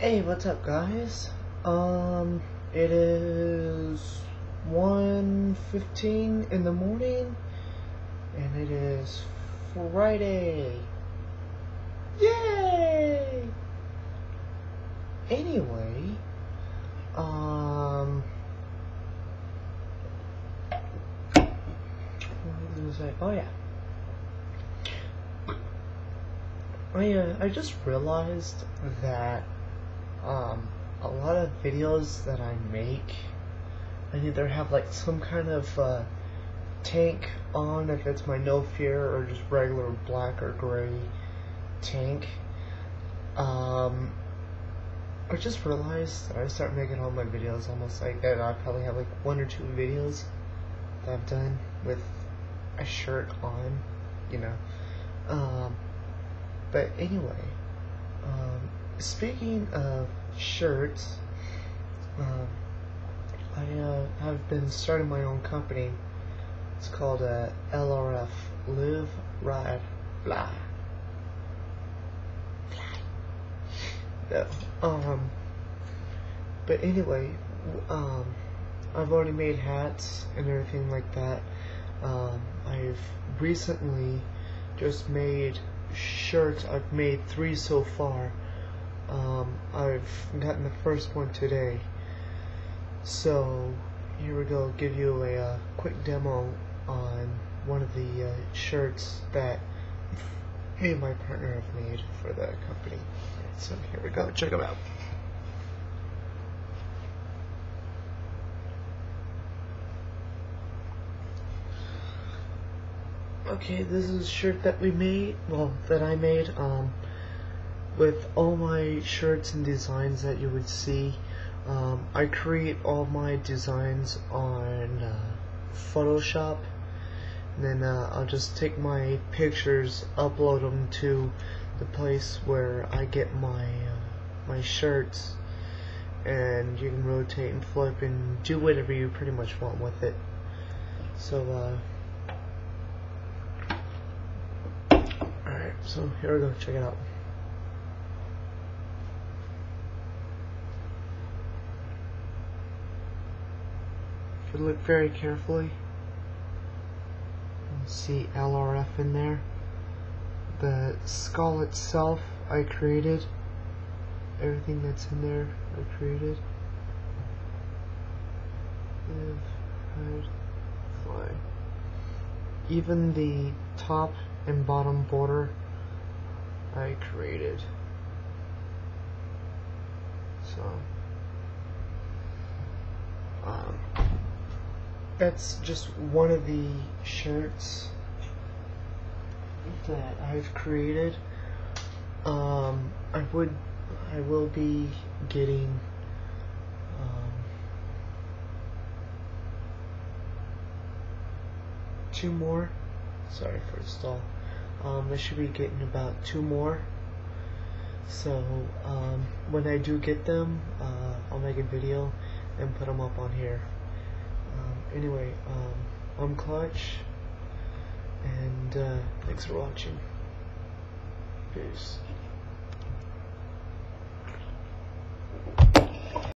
Hey, what's up, guys? Um, it is 1.15 in the morning, and it is Friday. Yay! Anyway, um, what was I? Oh yeah. I, uh, I just realized that um, a lot of videos that I make, I either have like some kind of uh, tank on if it's my no fear or just regular black or gray tank. Um, I just realized that I start making all my videos almost like that. I probably have like one or two videos that I've done with a shirt on, you know. Um, but anyway, um, speaking of shirts, um, I uh, have been starting my own company. It's called uh, LRF, Live, Ride, Fly. No, um, but anyway, um, I've already made hats and everything like that. Um, I've recently just made shirts. I've made three so far. Um, I've gotten the first one today. So here we go. Give you a uh, quick demo on one of the uh, shirts that me and my partner have made for the company. So here we go. Check them out. Okay, this is a shirt that we made, well, that I made, um, with all my shirts and designs that you would see. Um, I create all my designs on uh, Photoshop, and then uh, I'll just take my pictures, upload them to the place where I get my uh, my shirts, and you can rotate and flip and do whatever you pretty much want with it. So, uh, So here we go, check it out. If look very carefully, see LRF in there. The skull itself I created. Everything that's in there I created. Live, ride, fly. Even the top and bottom border I created. So, um, that's just one of the shirts that I've created. Um, I would, I will be getting, um, two more. Sorry for the stall. Um, I should be getting about two more. So um, when I do get them, uh, I'll make a video and put them up on here. Um, anyway, um, I'm Clutch, and uh, thanks for watching. Peace.